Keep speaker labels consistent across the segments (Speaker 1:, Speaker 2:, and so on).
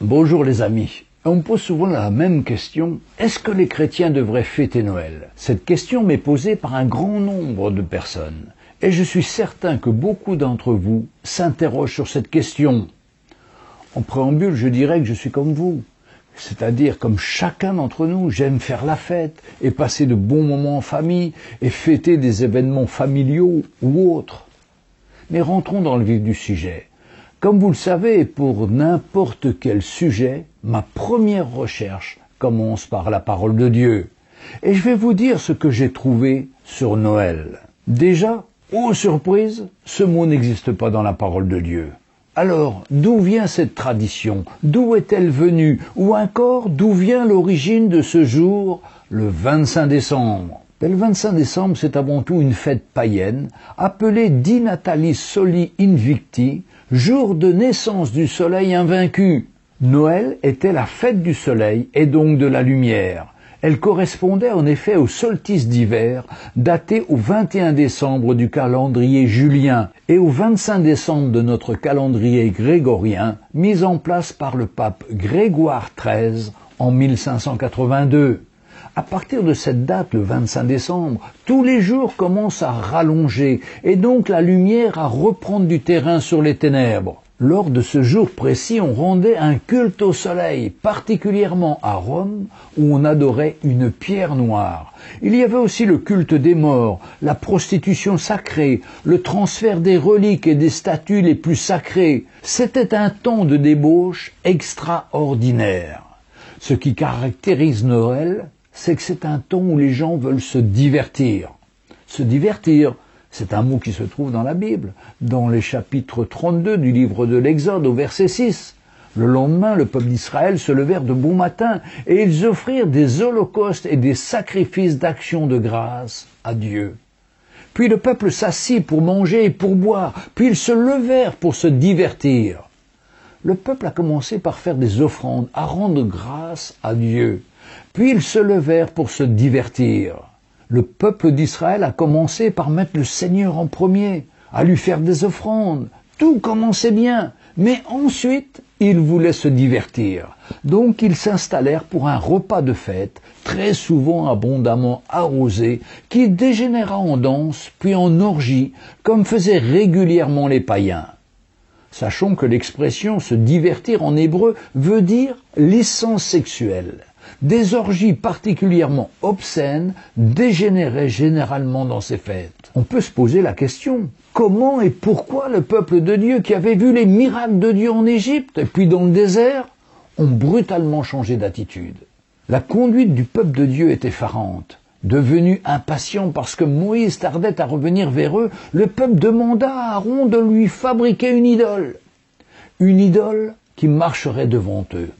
Speaker 1: Bonjour les amis. On me pose souvent la même question. Est-ce que les chrétiens devraient fêter Noël? Cette question m'est posée par un grand nombre de personnes. Et je suis certain que beaucoup d'entre vous s'interrogent sur cette question. En préambule, je dirais que je suis comme vous. C'est-à-dire, comme chacun d'entre nous, j'aime faire la fête et passer de bons moments en famille et fêter des événements familiaux ou autres. Mais rentrons dans le vif du sujet. Comme vous le savez, pour n'importe quel sujet, ma première recherche commence par la parole de Dieu. Et je vais vous dire ce que j'ai trouvé sur Noël. Déjà, oh surprise, ce mot n'existe pas dans la parole de Dieu. Alors, d'où vient cette tradition? D'où est-elle venue? Ou encore, d'où vient l'origine de ce jour, le 25 décembre? Le 25 décembre, c'est avant tout une fête païenne, appelée Di Natalis Soli Invicti, jour de naissance du soleil invaincu. Noël était la fête du soleil et donc de la lumière. Elle correspondait en effet au solstice d'hiver, daté au 21 décembre du calendrier julien et au 25 décembre de notre calendrier grégorien, mis en place par le pape Grégoire XIII en 1582. À partir de cette date, le 25 décembre, tous les jours commencent à rallonger et donc la lumière à reprendre du terrain sur les ténèbres. Lors de ce jour précis, on rendait un culte au soleil, particulièrement à Rome, où on adorait une pierre noire. Il y avait aussi le culte des morts, la prostitution sacrée, le transfert des reliques et des statues les plus sacrées. C'était un temps de débauche extraordinaire. Ce qui caractérise Noël, c'est que c'est un temps où les gens veulent se divertir. Se divertir, c'est un mot qui se trouve dans la Bible, dans les chapitres 32 du livre de l'Exode au verset 6. Le lendemain, le peuple d'Israël se levèrent de bon matin et ils offrirent des holocaustes et des sacrifices d'action de grâce à Dieu. Puis le peuple s'assit pour manger et pour boire, puis ils se levèrent pour se divertir. Le peuple a commencé par faire des offrandes, à rendre grâce à Dieu. Puis ils se levèrent pour se divertir le peuple d'Israël a commencé par mettre le Seigneur en premier, à lui faire des offrandes. Tout commençait bien, mais ensuite ils voulaient se divertir. Donc ils s'installèrent pour un repas de fête, très souvent abondamment arrosé, qui dégénéra en danse, puis en orgie, comme faisaient régulièrement les païens. Sachons que l'expression se divertir en hébreu veut dire licence sexuelle. Des orgies particulièrement obscènes dégénéraient généralement dans ces fêtes. On peut se poser la question, comment et pourquoi le peuple de Dieu qui avait vu les miracles de Dieu en Égypte et puis dans le désert ont brutalement changé d'attitude La conduite du peuple de Dieu est effarante. Devenu impatient parce que Moïse tardait à revenir vers eux, le peuple demanda à Aaron de lui fabriquer une idole. Une idole qui marcherait devant eux.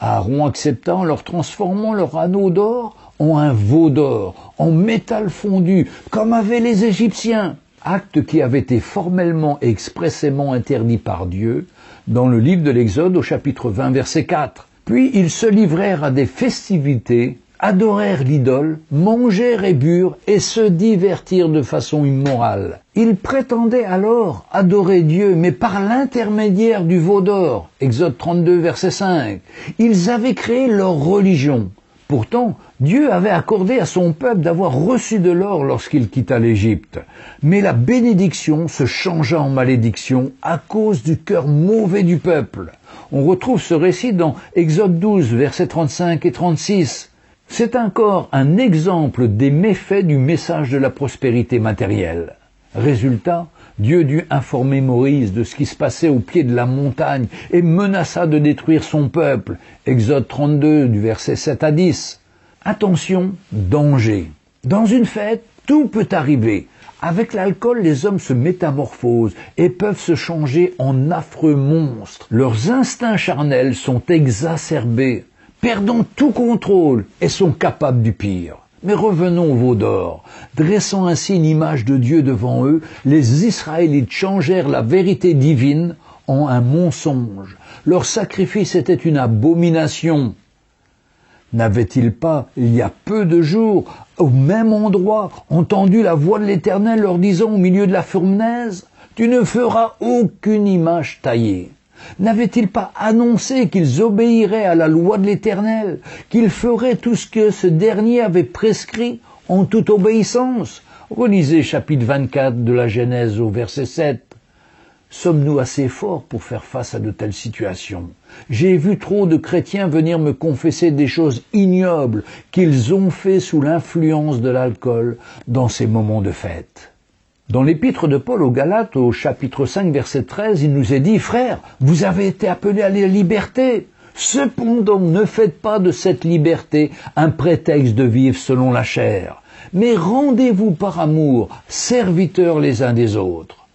Speaker 1: Aaron accepta en leur transformant leur anneau d'or en un veau d'or, en métal fondu, comme avaient les Égyptiens, acte qui avait été formellement et expressément interdit par Dieu dans le livre de l'Exode au chapitre 20 verset 4. Puis ils se livrèrent à des festivités adorèrent l'idole, mangèrent et burent et se divertirent de façon immorale. Ils prétendaient alors adorer Dieu, mais par l'intermédiaire du veau d'or. Exode 32, verset 5. Ils avaient créé leur religion. Pourtant, Dieu avait accordé à son peuple d'avoir reçu de l'or lorsqu'il quitta l'Égypte. Mais la bénédiction se changea en malédiction à cause du cœur mauvais du peuple. On retrouve ce récit dans Exode 12, versets 35 et 36. C'est encore un exemple des méfaits du message de la prospérité matérielle. Résultat, Dieu dut informer Moïse de ce qui se passait au pied de la montagne et menaça de détruire son peuple. Exode 32 du verset 7 à 10. Attention, danger. Dans une fête, tout peut arriver. Avec l'alcool, les hommes se métamorphosent et peuvent se changer en affreux monstres. Leurs instincts charnels sont exacerbés perdant tout contrôle et sont capables du pire. Mais revenons au veau d'or. Dressant ainsi une image de Dieu devant eux, les Israélites changèrent la vérité divine en un mensonge. Leur sacrifice était une abomination. N'avaient-ils pas, il y a peu de jours, au même endroit, entendu la voix de l'Éternel leur disant au milieu de la fournaise, Tu ne feras aucune image taillée N'avait-il pas annoncé qu'ils obéiraient à la loi de l'Éternel, qu'ils feraient tout ce que ce dernier avait prescrit en toute obéissance? Relisez chapitre 24 de la Genèse au verset 7. Sommes-nous assez forts pour faire face à de telles situations? J'ai vu trop de chrétiens venir me confesser des choses ignobles qu'ils ont fait sous l'influence de l'alcool dans ces moments de fête. Dans l'épître de Paul aux Galates, au chapitre 5, verset 13, il nous est dit, frères, vous avez été appelés à la liberté. Cependant, ne faites pas de cette liberté un prétexte de vivre selon la chair, mais rendez-vous par amour, serviteurs les uns des autres.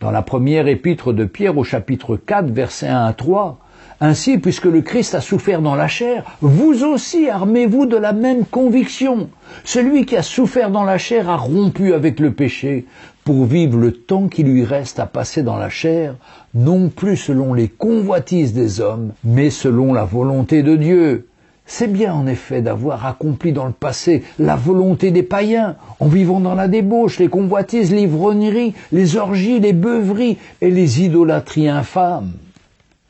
Speaker 1: Dans la première épître de Pierre au chapitre 4, verset 1 à 3, ainsi, puisque le Christ a souffert dans la chair, vous aussi armez-vous de la même conviction. Celui qui a souffert dans la chair a rompu avec le péché pour vivre le temps qui lui reste à passer dans la chair, non plus selon les convoitises des hommes, mais selon la volonté de Dieu. C'est bien en effet d'avoir accompli dans le passé la volonté des païens, en vivant dans la débauche, les convoitises, l'ivrognerie, les orgies, les beuveries et les idolâtries infâmes.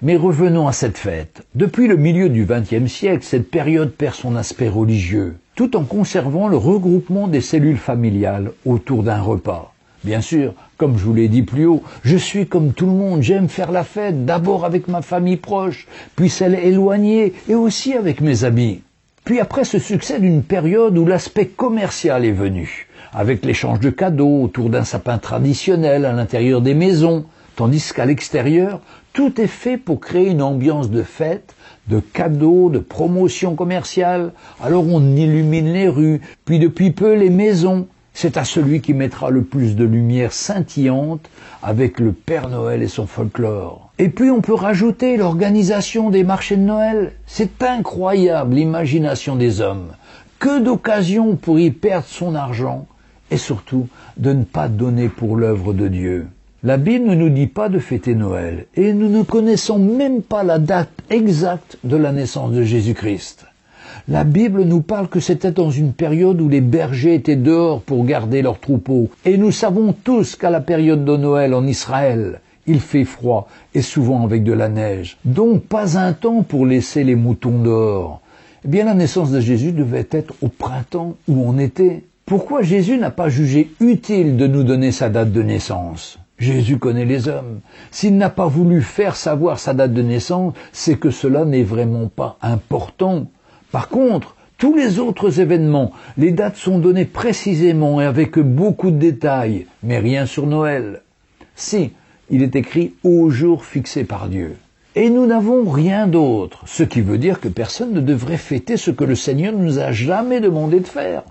Speaker 1: Mais revenons à cette fête. Depuis le milieu du XXe siècle, cette période perd son aspect religieux, tout en conservant le regroupement des cellules familiales autour d'un repas. Bien sûr, comme je vous l'ai dit plus haut, je suis comme tout le monde, j'aime faire la fête, d'abord avec ma famille proche, puis celle éloignée, et aussi avec mes amis. Puis après se succède une période où l'aspect commercial est venu, avec l'échange de cadeaux autour d'un sapin traditionnel à l'intérieur des maisons, tandis qu'à l'extérieur, tout est fait pour créer une ambiance de fête, de cadeaux, de promotion commerciale. Alors on illumine les rues, puis depuis peu les maisons. C'est à celui qui mettra le plus de lumière scintillante avec le Père Noël et son folklore. Et puis on peut rajouter l'organisation des marchés de Noël. C'est incroyable l'imagination des hommes. Que d'occasions pour y perdre son argent et surtout de ne pas donner pour l'œuvre de Dieu. La Bible ne nous dit pas de fêter Noël et nous ne connaissons même pas la date exacte de la naissance de Jésus-Christ. La Bible nous parle que c'était dans une période où les bergers étaient dehors pour garder leurs troupeaux. Et nous savons tous qu'à la période de Noël en Israël, il fait froid et souvent avec de la neige. Donc pas un temps pour laisser les moutons dehors. Eh bien la naissance de Jésus devait être au printemps ou en été. Pourquoi Jésus n'a pas jugé utile de nous donner sa date de naissance? Jésus connaît les hommes. S'il n'a pas voulu faire savoir sa date de naissance, c'est que cela n'est vraiment pas important. Par contre, tous les autres événements, les dates sont données précisément et avec beaucoup de détails, mais rien sur Noël. Si, il est écrit au jour fixé par Dieu. Et nous n'avons rien d'autre, ce qui veut dire que personne ne devrait fêter ce que le Seigneur ne nous a jamais demandé de faire.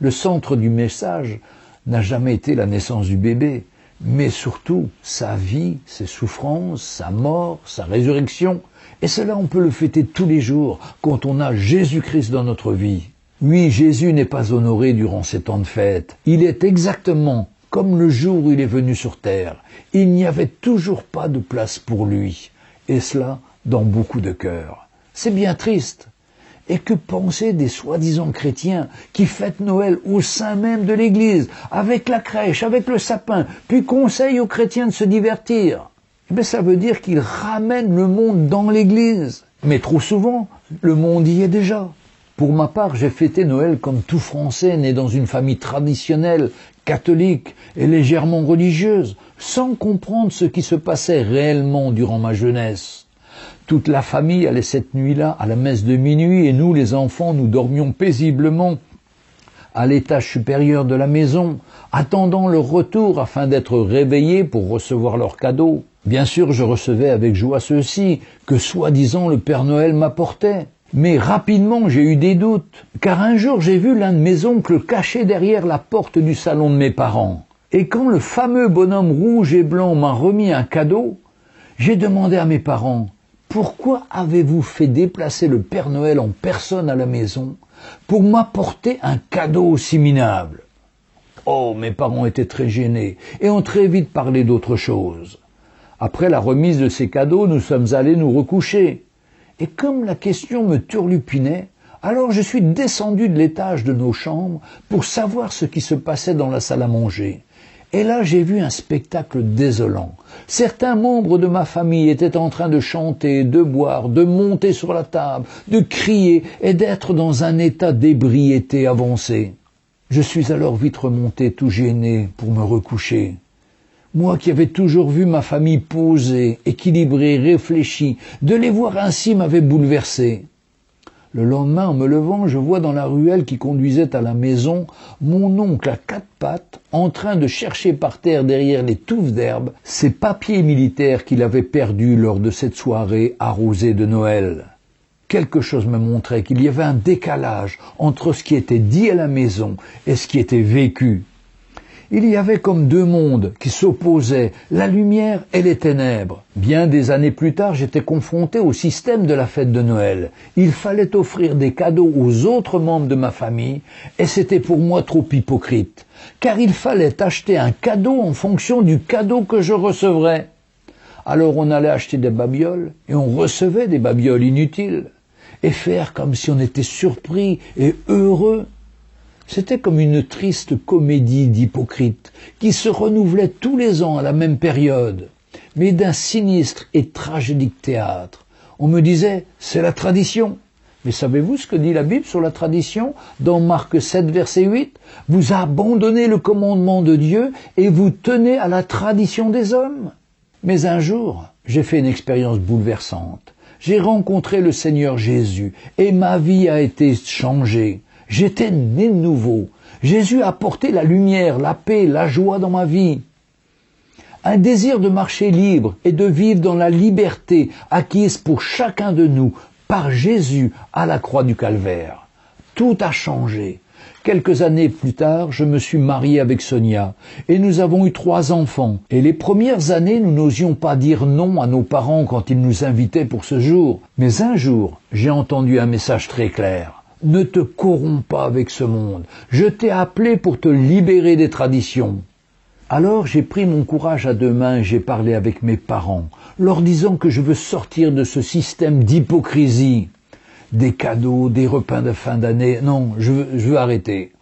Speaker 1: Le centre du message n'a jamais été la naissance du bébé, mais surtout sa vie, ses souffrances, sa mort, sa résurrection. Et cela, on peut le fêter tous les jours quand on a Jésus-Christ dans notre vie. Oui, Jésus n'est pas honoré durant ces temps de fête. Il est exactement comme le jour où il est venu sur terre. Il n'y avait toujours pas de place pour lui. Et cela dans beaucoup de cœurs. C'est bien triste. Et que penser des soi-disant chrétiens qui fêtent Noël au sein même de l'Église, avec la crèche, avec le sapin, puis conseillent aux chrétiens de se divertir? Mais eh ça veut dire qu'ils ramènent le monde dans l'Église. Mais trop souvent, le monde y est déjà. Pour ma part, j'ai fêté Noël comme tout Français né dans une famille traditionnelle, catholique et légèrement religieuse, sans comprendre ce qui se passait réellement durant ma jeunesse. Toute la famille allait cette nuit-là à la messe de minuit et nous, les enfants, nous dormions paisiblement à l'étage supérieur de la maison, attendant leur retour afin d'être réveillés pour recevoir leurs cadeaux. Bien sûr, je recevais avec joie ceux-ci que soi-disant le Père Noël m'apportait. Mais rapidement j'ai eu des doutes, car un jour j'ai vu l'un de mes oncles caché derrière la porte du salon de mes parents. Et quand le fameux bonhomme rouge et blanc m'a remis un cadeau, j'ai demandé à mes parents pourquoi avez-vous fait déplacer le Père Noël en personne à la maison pour m'apporter un cadeau aussi minable? Oh, mes parents étaient très gênés et ont très vite parlé d'autre chose. Après la remise de ces cadeaux, nous sommes allés nous recoucher. Et comme la question me turlupinait, alors je suis descendu de l'étage de nos chambres pour savoir ce qui se passait dans la salle à manger. Et là, j'ai vu un spectacle désolant. Certains membres de ma famille étaient en train de chanter, de boire, de monter sur la table, de crier et d'être dans un état d'ébriété avancé. Je suis alors vite remonté tout gêné pour me recoucher. Moi qui avais toujours vu ma famille posée, équilibrée, réfléchie, de les voir ainsi m'avait bouleversé. Le lendemain, en me levant, je vois dans la ruelle qui conduisait à la maison mon oncle à quatre pattes en train de chercher par terre derrière les touffes d'herbe ses papiers militaires qu'il avait perdus lors de cette soirée arrosée de Noël. Quelque chose me montrait qu'il y avait un décalage entre ce qui était dit à la maison et ce qui était vécu il y avait comme deux mondes qui s'opposaient, la lumière et les ténèbres. Bien des années plus tard, j'étais confronté au système de la fête de Noël. Il fallait offrir des cadeaux aux autres membres de ma famille, et c'était pour moi trop hypocrite, car il fallait acheter un cadeau en fonction du cadeau que je recevrais. Alors on allait acheter des babioles, et on recevait des babioles inutiles, et faire comme si on était surpris et heureux c'était comme une triste comédie d'hypocrites qui se renouvelait tous les ans à la même période, mais d'un sinistre et tragédique théâtre. On me disait, c'est la tradition. Mais savez-vous ce que dit la Bible sur la tradition dans Marc 7, verset 8 Vous abandonnez le commandement de Dieu et vous tenez à la tradition des hommes. Mais un jour, j'ai fait une expérience bouleversante. J'ai rencontré le Seigneur Jésus et ma vie a été changée. J'étais né de nouveau. Jésus a apporté la lumière, la paix, la joie dans ma vie. Un désir de marcher libre et de vivre dans la liberté acquise pour chacun de nous par Jésus à la croix du calvaire. Tout a changé. Quelques années plus tard, je me suis marié avec Sonia et nous avons eu trois enfants. Et les premières années, nous n'osions pas dire non à nos parents quand ils nous invitaient pour ce jour. Mais un jour, j'ai entendu un message très clair ne te corromps pas avec ce monde. Je t'ai appelé pour te libérer des traditions. Alors j'ai pris mon courage à deux mains et j'ai parlé avec mes parents, leur disant que je veux sortir de ce système d'hypocrisie. Des cadeaux, des repas de fin d'année, non, je veux, je veux arrêter.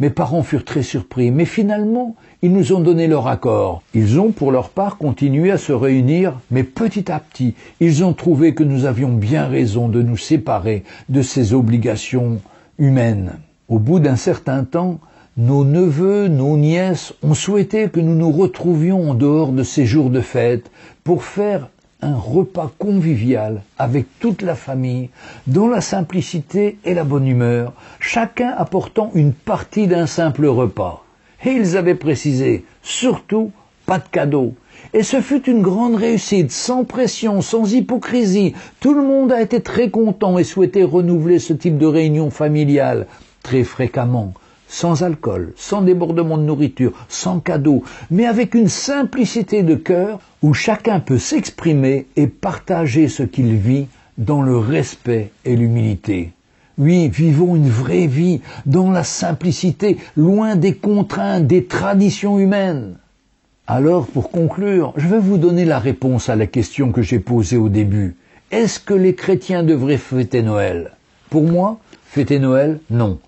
Speaker 1: Mes parents furent très surpris, mais finalement, ils nous ont donné leur accord. Ils ont, pour leur part, continué à se réunir, mais petit à petit, ils ont trouvé que nous avions bien raison de nous séparer de ces obligations humaines. Au bout d'un certain temps, nos neveux, nos nièces ont souhaité que nous nous retrouvions en dehors de ces jours de fête pour faire un repas convivial avec toute la famille, dans la simplicité et la bonne humeur, chacun apportant une partie d'un simple repas. Et ils avaient précisé, surtout, pas de cadeaux. Et ce fut une grande réussite, sans pression, sans hypocrisie. Tout le monde a été très content et souhaitait renouveler ce type de réunion familiale très fréquemment sans alcool, sans débordement de nourriture, sans cadeau, mais avec une simplicité de cœur où chacun peut s'exprimer et partager ce qu'il vit dans le respect et l'humilité. Oui, vivons une vraie vie dans la simplicité, loin des contraintes, des traditions humaines. Alors, pour conclure, je vais vous donner la réponse à la question que j'ai posée au début. Est-ce que les chrétiens devraient fêter Noël? Pour moi, fêter Noël, non.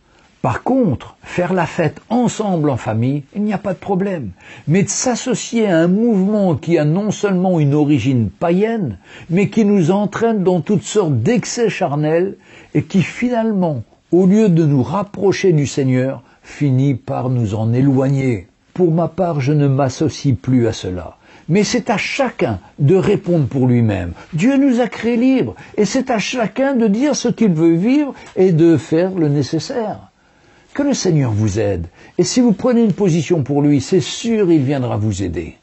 Speaker 1: Par contre, faire la fête ensemble en famille, il n'y a pas de problème. Mais de s'associer à un mouvement qui a non seulement une origine païenne, mais qui nous entraîne dans toutes sortes d'excès charnels et qui finalement, au lieu de nous rapprocher du Seigneur, finit par nous en éloigner. Pour ma part, je ne m'associe plus à cela. Mais c'est à chacun de répondre pour lui-même. Dieu nous a créés libres et c'est à chacun de dire ce qu'il veut vivre et de faire le nécessaire. Que le Seigneur vous aide. Et si vous prenez une position pour lui, c'est sûr, il viendra vous aider.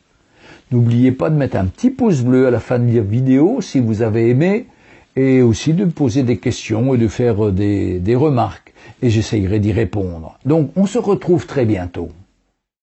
Speaker 1: N'oubliez pas de mettre un petit pouce bleu à la fin de la vidéo si vous avez aimé et aussi de poser des questions et de faire des, des remarques et j'essayerai d'y répondre. Donc on se retrouve très bientôt.